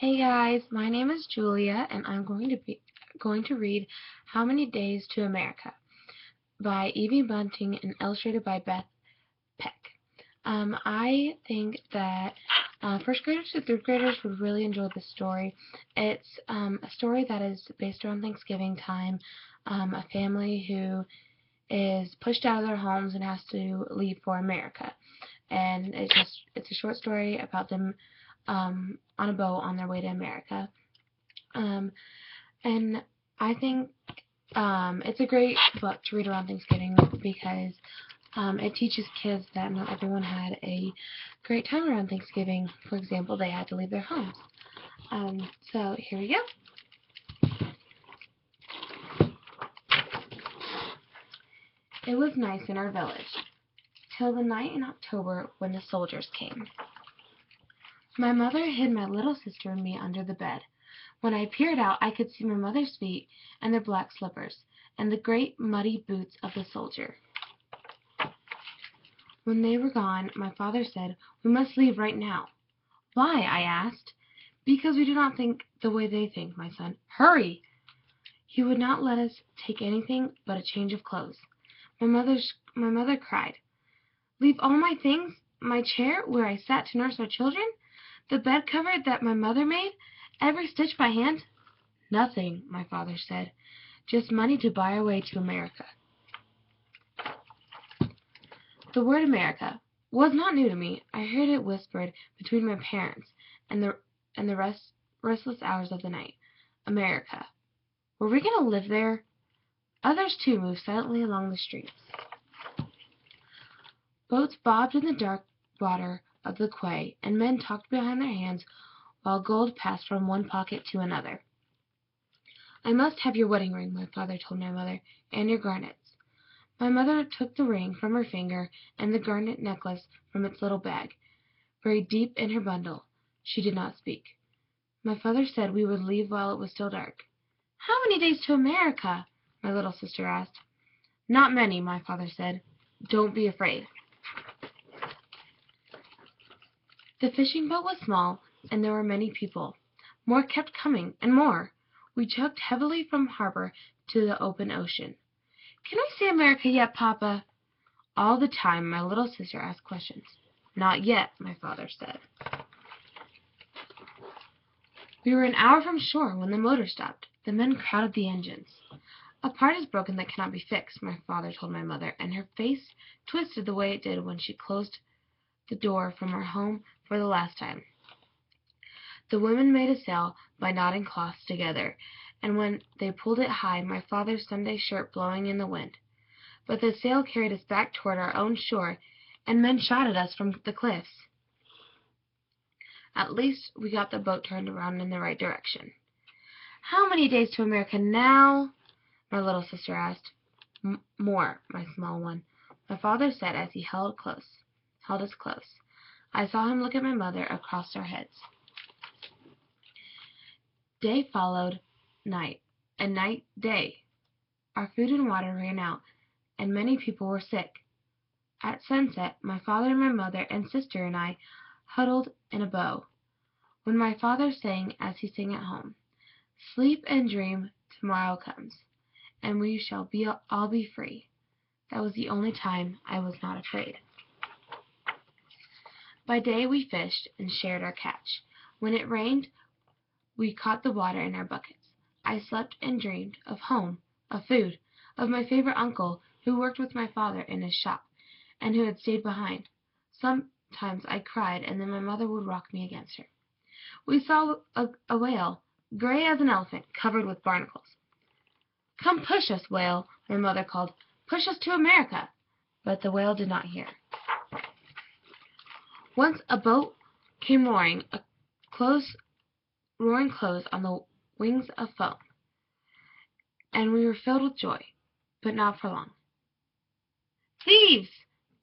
Hey guys, my name is Julia and I'm going to be going to read How Many Days to America by Evie Bunting and illustrated by Beth Peck. Um, I think that uh, first graders to third graders would really enjoy this story. It's um, a story that is based around Thanksgiving time. Um, a family who is pushed out of their homes and has to leave for America. And it's just it's a short story about them um, on a boat on their way to America. Um, and I think um, it's a great book to read around Thanksgiving because um, it teaches kids that not everyone had a great time around Thanksgiving. For example, they had to leave their homes. Um, so here we go. It was nice in our village, till the night in October when the soldiers came. My mother hid my little sister and me under the bed. When I peered out I could see my mother's feet and their black slippers, and the great muddy boots of the soldier. When they were gone, my father said, "We must leave right now." "Why?" I asked. "Because we do not think the way they think, my son. Hurry!" He would not let us take anything but a change of clothes. My mother my mother cried, "Leave all my things, my chair where I sat to nurse our children? The bed cover that my mother made, every stitch by hand?" "Nothing," my father said. "Just money to buy our way to America." The word America was not new to me. I heard it whispered between my parents and the and the rest, restless hours of the night. America. Were we going to live there? Others, too, moved silently along the streets. Boats bobbed in the dark water of the quay, and men talked behind their hands while gold passed from one pocket to another. "I must have your wedding ring," my father told my mother, "and your garnets." My mother took the ring from her finger and the garnet necklace from its little bag, buried deep in her bundle. She did not speak. My father said we would leave while it was still dark. "How many days to America?" my little sister asked. "Not many," my father said. "Don't be afraid." The fishing boat was small, and there were many people. More kept coming, and more. We chugged heavily from harbor to the open ocean. "Can we see America yet, papa?" All the time my little sister asked questions. "Not yet," my father said. We were an hour from shore when the motor stopped. The men crowded the engines. "A part is broken that cannot be fixed," my father told my mother, and her face twisted the way it did when she closed the door from her home for the last time. The women made a sail by knotting cloths together, and when they pulled it high, my father's Sunday shirt blowing in the wind. But the sail carried us back toward our own shore, and men shot at us from the cliffs. At least we got the boat turned around in the right direction. "How many days to America now?" my little sister asked. "More, my small one," my father said as he held close, held us close. I saw him look at my mother across our heads. Day followed night, and night day. Our food and water ran out, and many people were sick. At sunset my father and my mother and sister and I huddled in a bow, when my father sang as he sang at home, "Sleep and dream, tomorrow comes, and we shall be all be free." That was the only time I was not afraid. By day we fished, and shared our catch. When it rained we caught the water in our buckets. I slept and dreamed of home, of food, of my favorite uncle, who worked with my father in his shop, and who had stayed behind. Sometimes I cried, and then my mother would rock me against her. We saw a whale, gray as an elephant, covered with barnacles. "Come push us, whale," my mother called. "Push us to America." But the whale did not hear. Once a boat came roaring close on the wings of foam, and we were filled with joy. But not for long. "Thieves!"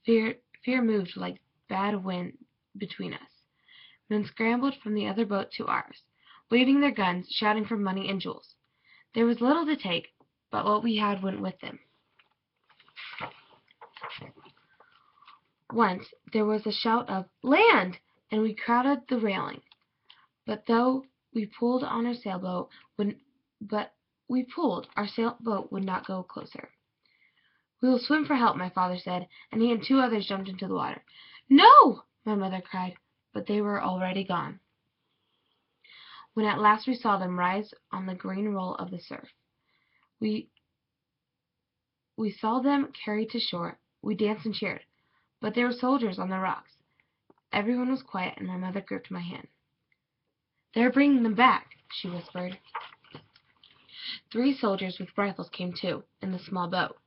Fear moved like bad wind between us. Men scrambled from the other boat to ours, waving their guns, shouting for money and jewels. There was little to take, but what we had went with them. Once there was a shout of "Land!" and we crowded the railing. But though we pulled on our sailboat, would, but we pulled, our sailboat would not go closer. We will swim for help, my father said, and he and two others jumped into the water. No! my mother cried, but they were already gone. When at last we saw them rise on the green roll of the surf, we saw them carried to shore. We danced and cheered, but there were soldiers on the rocks. Everyone was quiet, and my mother gripped my hand. They are bringing them back, she whispered. Three soldiers with rifles came too, in the small boat.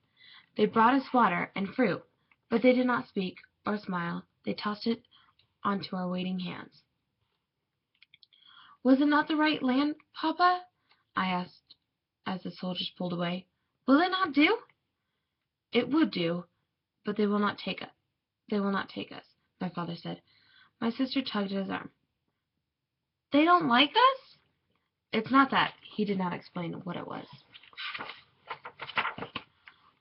They brought us water and fruit, but they did not speak or smile. They tossed it onto our waiting hands. Was it not the right land, papa? I asked as the soldiers pulled away. Will it not do? It would do, but they will not take us. They will not take us, my father said. My sister tugged at his arm. They don't like us? It's not that. He did not explain what it was.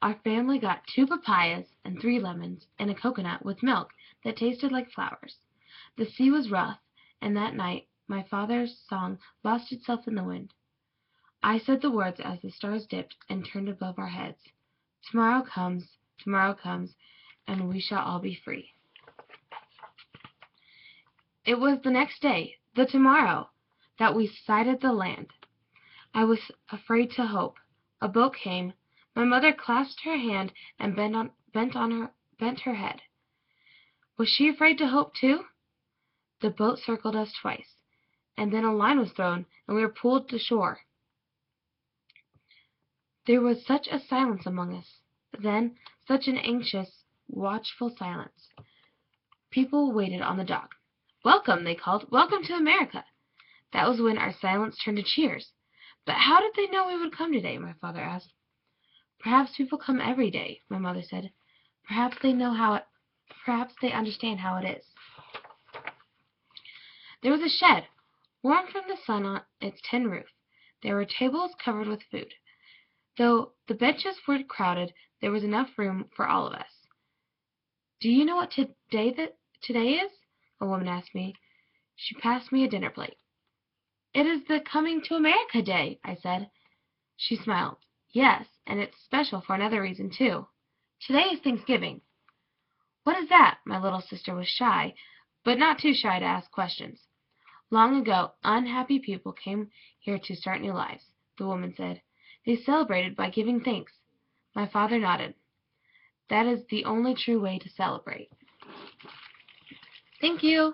Our family got two papayas and three lemons and a coconut with milk that tasted like flowers. The sea was rough, and that night my father's song lost itself in the wind. I said the words as the stars dipped and turned above our heads. Tomorrow comes, tomorrow comes, and we shall all be free. It was the next day, the tomorrow, that we sighted the land. I was afraid to hope. A boat came. My mother clasped her hand and bent on bent on her bent her head. Was she afraid to hope too? The boat circled us twice, and then a line was thrown, and we were pulled to shore. There was such a silence among us, then, such an anxious, watchful silence. People waited on the dock. "Welcome!" they called. "Welcome to America!" That was when our silence turned to cheers. "But how did they know we would come today?" my father asked. "Perhaps people come every day," my mother said. "Perhaps they know how it perhaps they understand how it is." There was a shed, warm from the sun on its tin roof. There were tables covered with food. Though the benches were crowded, there was enough room for all of us. "Do you know what to day that to day is?" a woman asked me. She passed me a dinner plate. "It is the Coming to America Day," I said. She smiled. "Yes, and it's special for another reason, too. Today is Thanksgiving." "What is that?" My little sister was shy, but not too shy to ask questions. "Long ago unhappy people came here to start new lives," the woman said. They celebrated by giving thanks. My father nodded. That is the only true way to celebrate. Thank you.